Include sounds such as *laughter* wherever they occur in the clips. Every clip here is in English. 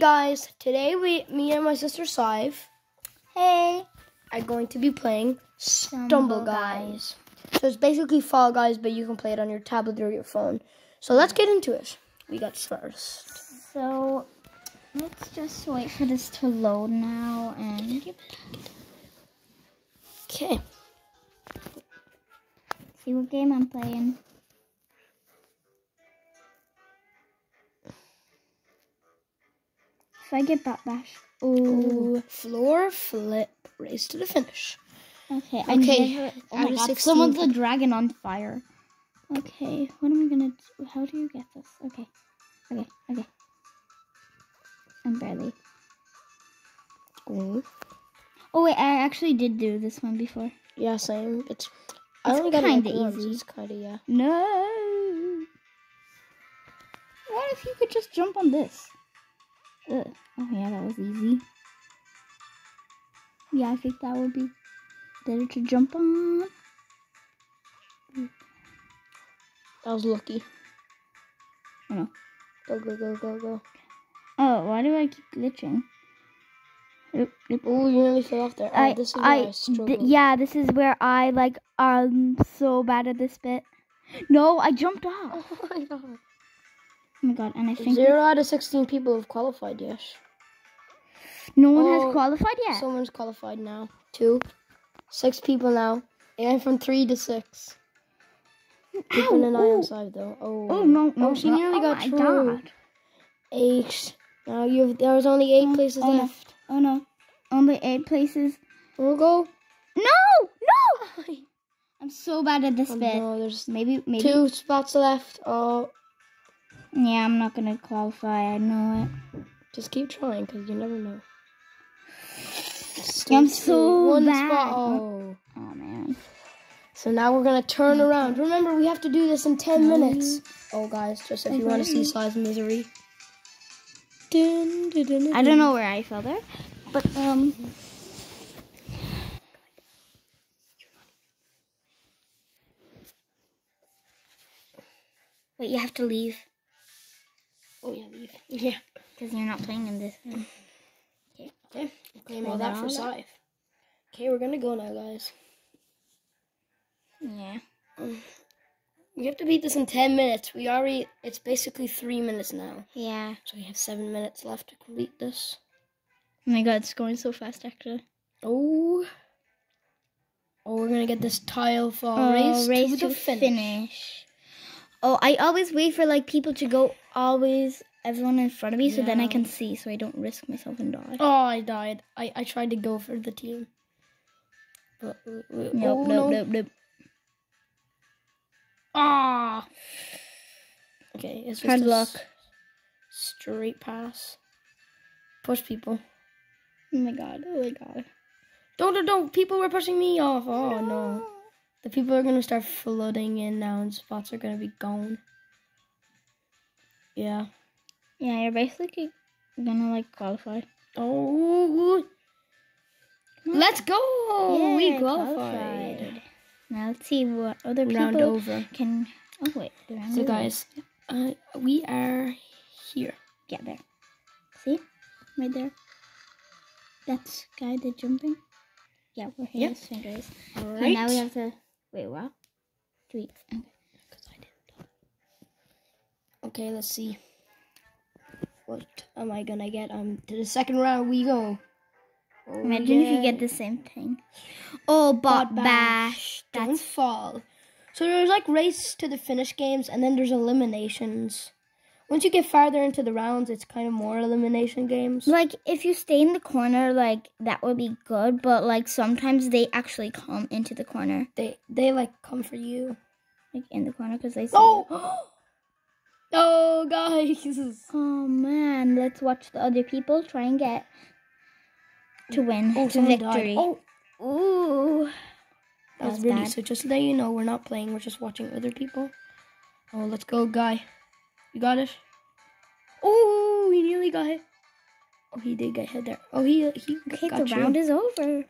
guys, today we, me and my sister Sive, Hey. are going to be playing Stumble, Stumble guys. So it's basically Fall Guys, but you can play it on your tablet or your phone. So let's get into it. We got first. So let's just wait for this to load now and Okay. see what game I'm playing. If I get Bat Bash. Ooh. Ooh, floor flip, race to the finish. Okay. Oh I Okay, never- oh my of god, someone's a dragon on fire. Okay, what am I gonna do? How do you get this? Okay. Okay, okay. I'm barely. Ooh. Oh wait, I actually did do this one before. Yeah, same. It's. I It's only got like once. easy. It's kinda yeah. No. What if you could just jump on this? Ugh. Oh yeah, that was easy. Yeah, I think that would be better to jump on. That was lucky. I know. Go go go go go. Oh, why do I keep glitching? Oop. You nearly fell off there. Oh, I, this is where I, I, th- yeah, this is where I like I'm so bad at this bit. No, I jumped off. *laughs* Oh my god. Oh my god, and I think Zero out of sixteen people have qualified. Yes. no one Oh, has qualified yet. Someone's qualified now. Two. Six people now. And from three to six. Keeping an eye ooh. on side though. Oh. Oh no, oh, no, Oh, she no. nearly oh got through. Eight. Now you have, there was only eight Oh, places oh, no. left. Oh no, only eight places. We'll go. No, no. *laughs* I'm so bad at this Oh, bit. no, there's Maybe, maybe. two spots left. Oh, Yeah, I'm not gonna qualify. I know it. just keep trying because you never know. I'm so one bad. spot. Oh. Oh man. So now we're gonna turn around. Remember, we have to do this in ten minutes. Oh, guys, just if you want to see size misery. I don't know where I fell there, but um. Wait, you have to leave yeah, because you're not playing in this. one. Okay. Okay. Claim all that for Scythe. Okay, we're gonna go now, guys. Yeah. Um, we have to beat this in ten minutes. We already. It's basically three minutes now, Yeah. so we have seven minutes left to complete this. Oh my god, it's going so fast actually. Oh. Oh, we're gonna get this tile fall Oh, race, race to, to finish. finish. Oh, I always wait for like people to go always everyone in front of me so then I can see so I don't risk myself and die. Oh, I died. I, I tried to go for the team. But, uh, uh, Nope, oh, nope, no. nope, nope. Ah. Okay, it's just Hard luck. Straight pass. Push people. Oh my god, oh my god. Don't, don't, don't. People were pushing me off. Oh, no. The people are going to start flooding in now and spots are going to be gone. Yeah. Yeah, you're basically gonna like qualify. Oh. Let's go. we Yeah, qualified. Now let's see what other people Round over. can. Oh wait, the round So, over. guys, uh, we are here. get there. See, right there. That's guided jumping. Yeah, we're here. Yep. Guys. All So now we have to wait. What? Tweet. Okay. Okay, let's see. What am I gonna get? Um, to the second round we go. Oh, Imagine if you get the same thing. Oh, bot, bash. Don't That's fall. So there's like race to the finish games, and then there's eliminations. Once you get farther into the rounds, it's kind of more elimination games. like if you stay in the corner, like that would be good. But like sometimes they actually come into the corner, They they like come for you. like in the corner because they see. Oh. *gasps* *gasps* *gasps* oh, guys. Oh man, let's watch the other people try and get to win Oh, to someone died. victory. Oh, Ooh. that's was really bad. so. Just let you know, we're not playing. We're just watching other people. Oh, let's go, guy. You got it. Oh, he nearly got hit. Oh, he did get hit there. Oh, he he Okay, got the you. round is over.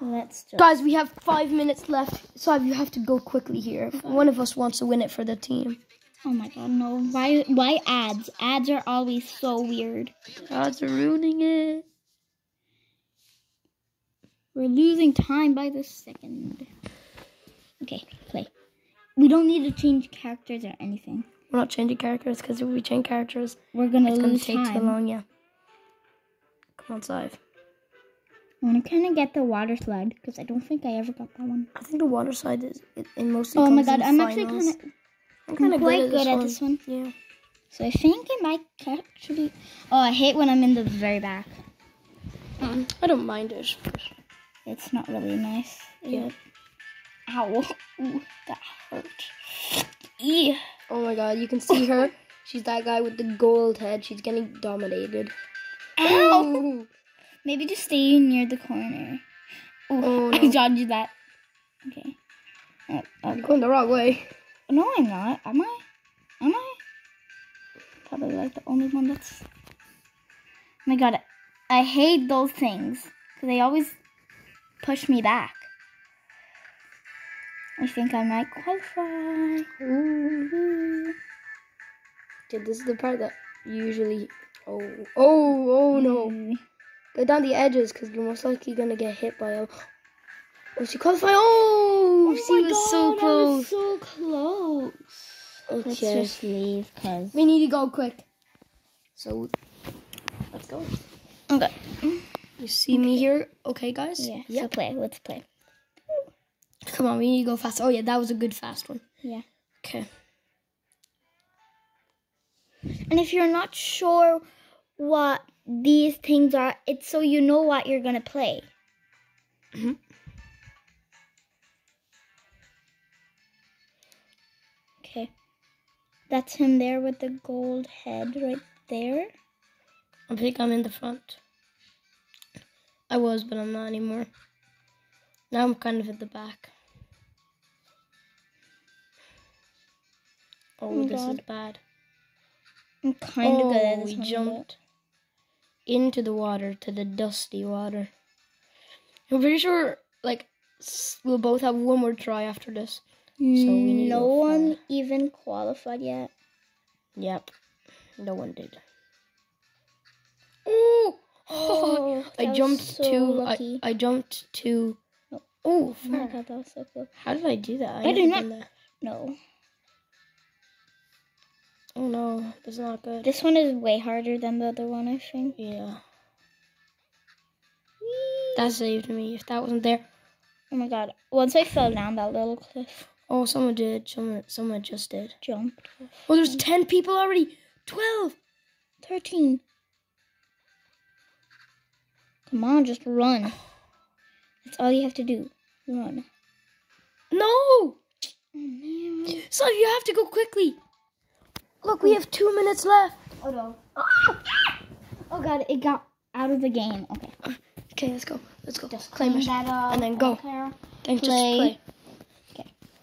Let's just. Guys, we have five minutes left, so you have to go quickly here. One of us wants to win it for the team. Oh my god, no. Why why ads? Ads are always so weird. Odds are ruining it. We're losing time by the second. Okay, play. We don't need to change characters or anything. We're not changing characters because if we change characters, We're gonna it's gonna lose take too long. Yeah. Come on, Sive. I want to kind of get the water slide because I don't think I ever got that one. I think the water slide is it, it mostly. Oh my god, I'm actually kind of I'm kind of quite good, at, this one. one. Yeah. So I think I might actually. Oh, I hate when I'm in the very back. Mm, I don't mind it. It's not really nice. Yeah. Ow. *laughs* Ooh, that hurt. Yeah. Oh my god, you can see her. *laughs* She's that guy with the gold head. She's getting dominated. Ow. Ooh. Maybe just stay near the corner. Ooh, Oh, *laughs* I no. dodged that. Okay. Oh, oh, You're going the wrong way. No, I'm not. Am I? Am I? Probably like the only one that's. Oh my god, I hate those things because they always push me back. I think I might qualify. Ooh. Dude, this is the part that usually. Oh, oh, oh no! Mm. Go down the edges because you're most likely gonna get hit by a. Oh, she qualified! Oh, Oh she my was so God, was close. so close. Let's just leave because. we need to go quick. So, let's go. Okay. You see me here, okay, guys? Yeah. So Yep. play. Let's play. Come on, we need to go fast. Oh yeah, that was a good fast one. Yeah. Okay. And if you're not sure what these things are, it's so you know what you're gonna play. Mhm. Okay. That's him there with the gold head right there. I think I'm in the front. I was, but I'm not anymore. Now I'm kind of at the back. Oh, Oh this is bad. I'm kind of oh, good at oh, this we jumped into the water, to the dusty water. I'm pretty sure, like, we'll both have one more try after this. Mm, need to no one even qualified yet. Yep. No one did. Oh! *gasps* *gasps* Oh, I jumped so. I, I jumped to. Oh. Oh, Oh my god, that was so cool. How did I do that? I never did not- that. No. Oh no, that's not good. This one is way harder than the other one, I think. Yeah. That saved me. If that wasn't there. Oh my god. Once I fell down that little cliff, Oh, someone did. Someone, someone just did. jumped. Oh, there's ten people already. Twelve. 13. Come on, just run. That's all you have to do. Run. No. Oh you have to go quickly. Look, we have two minutes left. Oh no. Ah! Oh god, it got out of the game. Okay. Okay, let's go. Let's go. Just claim it. that up. and then go. Okay. Then just Play.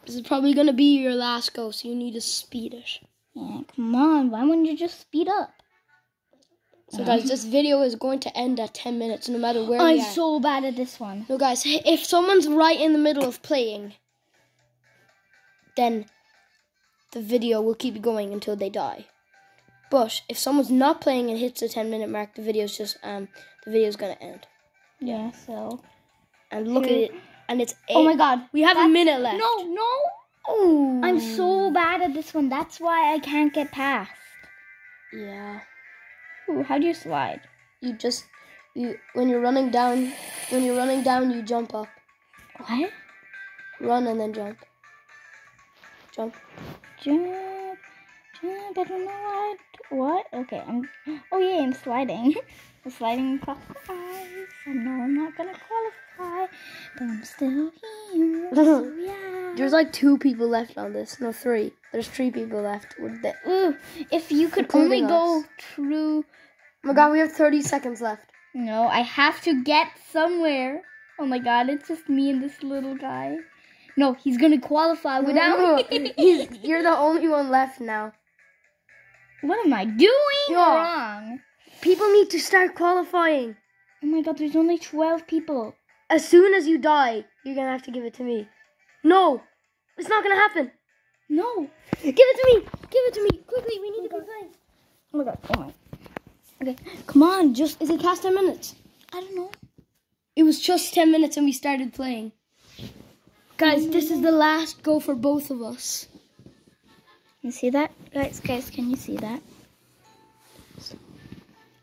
This is probably gonna be your last go, so you need to speed it. Yeah, come on. Why wouldn't you just speed up? So, guys, this video is going to end at 10 minutes, no matter where I'm we are. so bad at this one. No, guys, if someone's right in the middle of playing, then the video will keep going until they die. But if someone's not playing and hits the 10 minute mark, the video's just um the video's gonna end. Yeah, so. And look at it, and it's eight. Oh my god. We have a minute left. No, no. Oh, I'm so bad at this one. That's why I can't get past. yeah. Ooh, how do you slide? You just you when you're running down, when you're running down, you jump up, What? run and then jump, jump. Jump, jump. I don't know what. What? Okay, I'm. Oh yeah, I'm sliding. *laughs* I'm sliding across the ice. I know I'm not gonna qualify, but I'm still here. *laughs* so yeah. There's like two people left on this. No, three. There's three people left. With the, Ooh, if you could only go us. through. oh my god, we have 30 seconds left. No, I have to get somewhere. Oh my god, it's just me and this little guy. No, he's gonna qualify without *laughs* me. He's, you're the only one left now. What am I doing Yeah. wrong? People need to start qualifying. Oh my god, there's only 12 people. As soon as you die, you're gonna have to give it to me. No, it's not gonna happen. No. Give it to me. Give it to me. Quickly, we need to oh be playing. Oh my god. Oh my. Okay. Come on, just is it past 10 minutes? I don't know. It was just 10 minutes and we started playing. Guys, this is the last go for both of us. You see that, guys? Guys, can you see that?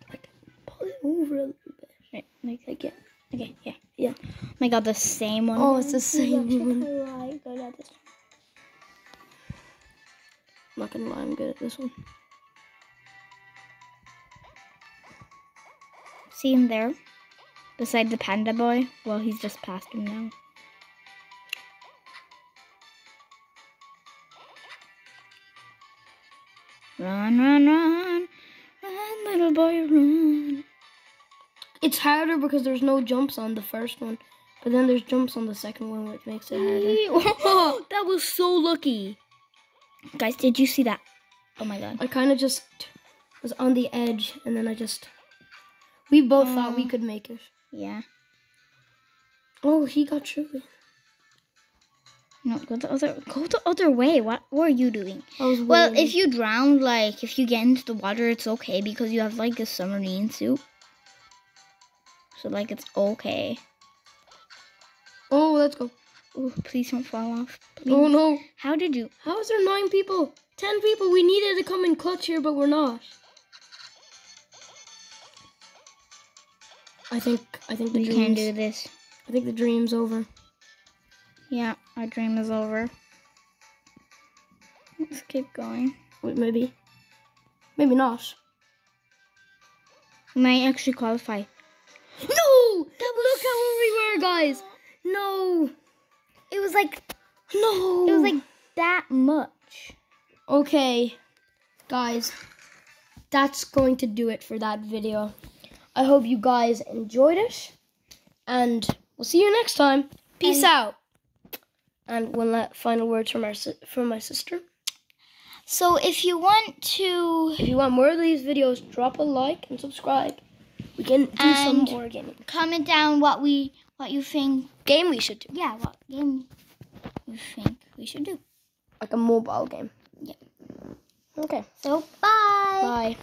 Like, pull it over a little bit. Right. Like, Like, yeah. okay. Yeah. Yeah. Oh my god, the same one. Oh, it's the *laughs* same one. Right. Go down this I'm not gonna lie, I'm good at this one. See him there? Beside the panda boy? Well, he's just past him now. Run, run, run. Run, little boy, run. It's harder because there's no jumps on the first one, but then there's jumps on the second one, which makes it harder. *laughs* that was so lucky. Guys, did you see that? Oh my god. I kind of just was on the edge, and then I just. We both thought we uh, could make it. Yeah. Oh, he got through. No, go the other go the other way. What what are you doing? I was Well, if you drown, like if you get into the water, it's okay because you have like a submarine suit. So like it's okay. Oh, let's go. Oh, please don't fall off. Please. Oh no. How did you? How is there nine people? Ten people. We needed to come in clutch here, but we're not. I think I think the We dreams. can do this. I think the dream's over. Yeah, our dream is over. Let's keep going. Wait, maybe. Maybe not. May actually qualify. No! Look how where we were, guys. No. It was like No. it was like that much. Okay, guys, that's going to do it for that video. I hope you guys enjoyed it, and we'll see you next time. Peace out. And one la- final words from our from my sister. So if you want to If you want more of these videos, drop a like and subscribe. We can do some more gaming. comment down what we what you think Game we should do, yeah, what game you think we should do. like a mobile game. Yeah. Okay. So bye. Bye.